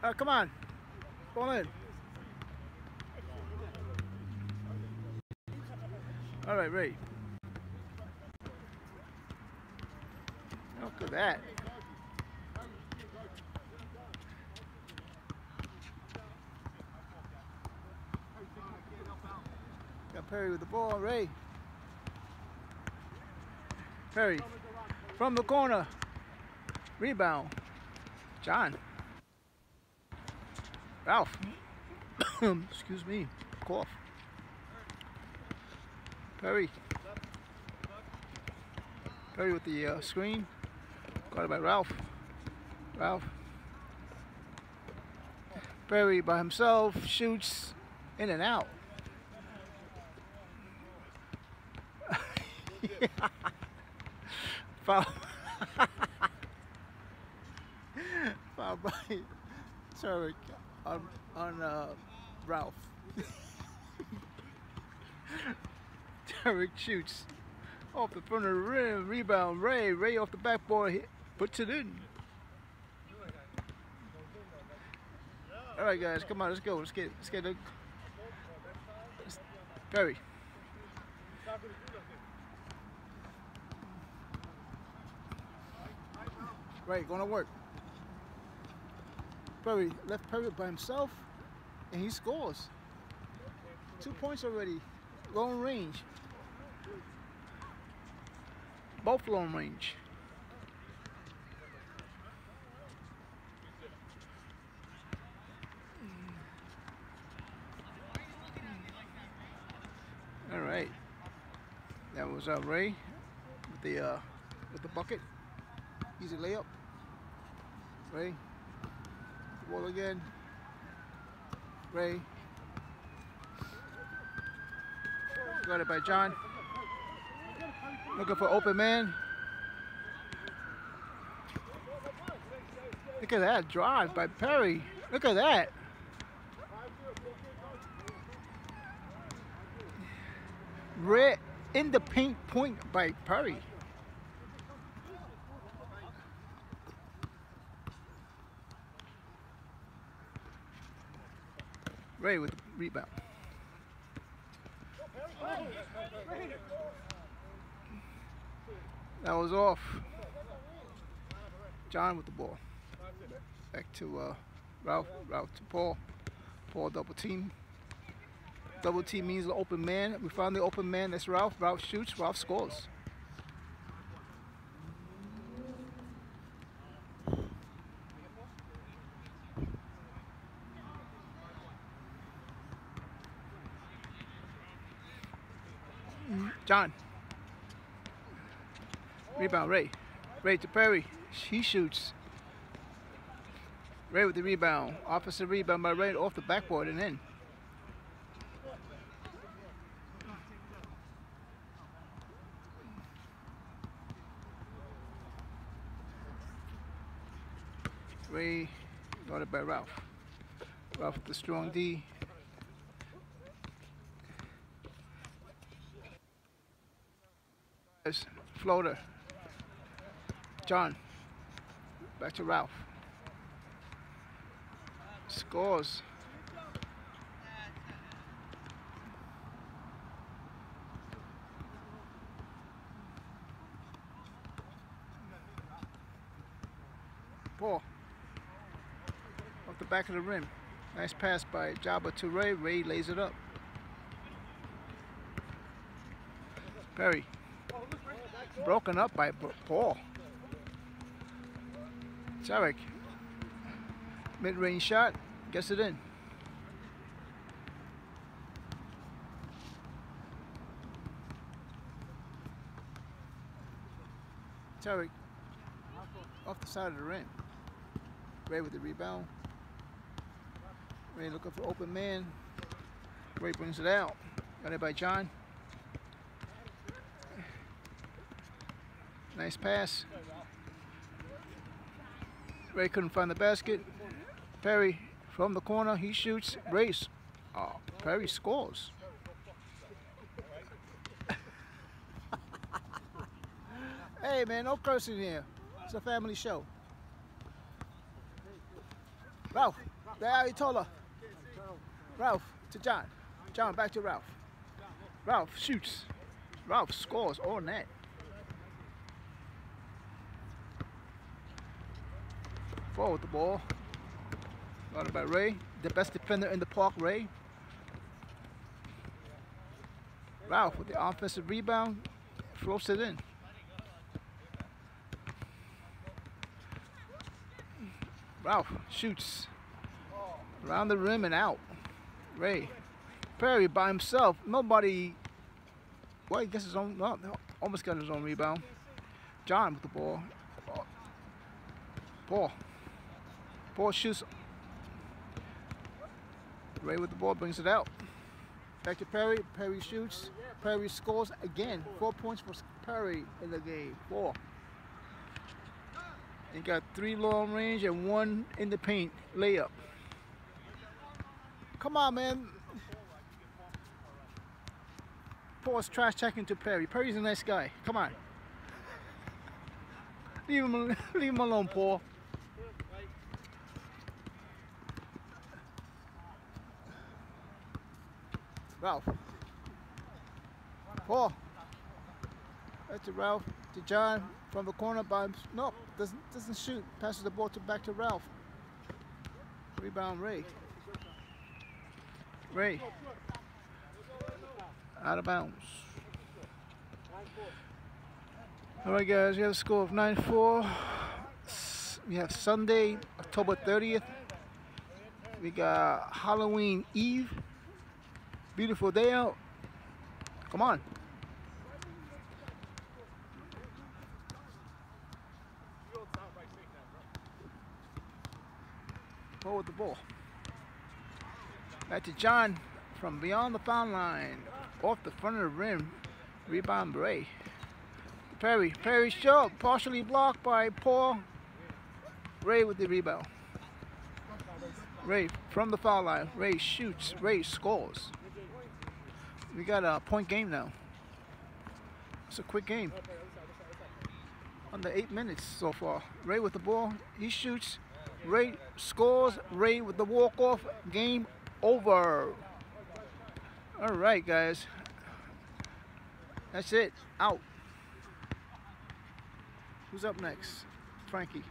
Uh, come on. Fall in. All right, Ray. Look at that. Got Perry with the ball. Ray. Perry from the corner. Rebound. John. Ralph. Excuse me. Cough. Perry. Perry with the uh, screen. Caught it by Ralph. Ralph. Perry by himself shoots in and out. Foul. Foul by Tarek on, on uh, Ralph. Derek shoots off the front of the rim, rebound, Ray, Ray off the backboard, hit, puts it in. All right, guys, come on, let's go. Let's get, let's get a. Perry. Right, going to work. Perry left Perry by himself, and he scores. Two points already. Long range. Both long range. All right. That was uh, Ray with the uh, with the bucket. Easy layup. Ray. Ball again. Ray. Got it by John. Looking for open man. Look at that drive by Perry. Look at that. Red in the paint point by Perry. With the rebound. That was off. John with the ball. Back to uh, Ralph. Ralph to Paul. Paul double team. Double team means the open man. We found the open man. That's Ralph. Ralph shoots. Ralph scores. John. Rebound, Ray. Ray to Perry. He shoots. Ray with the rebound. Offensive rebound by Ray off the backboard and in. Ray guarded by Ralph. Ralph with the strong D. Floater. John. Back to Ralph. Scores. Paul. Off the back of the rim. Nice pass by Jabba to Ray. Ray lays it up. Perry. Broken up by Paul. Tarek. Mid-range shot. Gets it in. Tarek. Off the side of the rim. Ray with the rebound. Ray looking for open man. Ray brings it out. Got it by John. Nice pass. Ray couldn't find the basket. Perry from the corner, he shoots. Race. Oh, Perry scores. hey man, no cursing here. It's a family show. Ralph. There Ayatollah. Ralph to John. John back to Ralph. Ralph shoots. Ralph scores all net. Forward the ball. Got by Ray. The best defender in the park, Ray. Ralph with the offensive rebound. Throws it in. Ralph shoots around the rim and out. Ray Perry by himself. Nobody. Well, he gets his own. No, almost got his own rebound. John with the ball. Ball. Shoots. Ray with the ball brings it out. Back to Perry. Perry shoots. Perry scores again. Four points for Perry in the game. Four. He got three long range and one in the paint layup. Come on, man. Paul's trash checking to Perry. Perry's a nice guy. Come on. Leave him, leave him alone, Paul. Ralph. Paul. That's to Ralph. To John from the corner by. No, doesn't doesn't shoot. Passes the ball to back to Ralph. Rebound Ray. Ray. Out of bounds. All right, guys, we have a score of 9-4. We have Sunday, October 30th. We got Halloween Eve. Beautiful day out. Come on. Forward the ball. Back to John from beyond the foul line. Off the front of the rim. Rebound Bray. Perry. Perry shot. Partially blocked by Paul. Ray with the rebound. Ray from the foul line. Ray shoots. Ray scores. We got a point game now. It's a quick game. Under eight minutes so far. Ray with the ball. He shoots. Ray scores. Ray with the walk-off. Game over. All right, guys. That's it. Out. Who's up next? Frankie.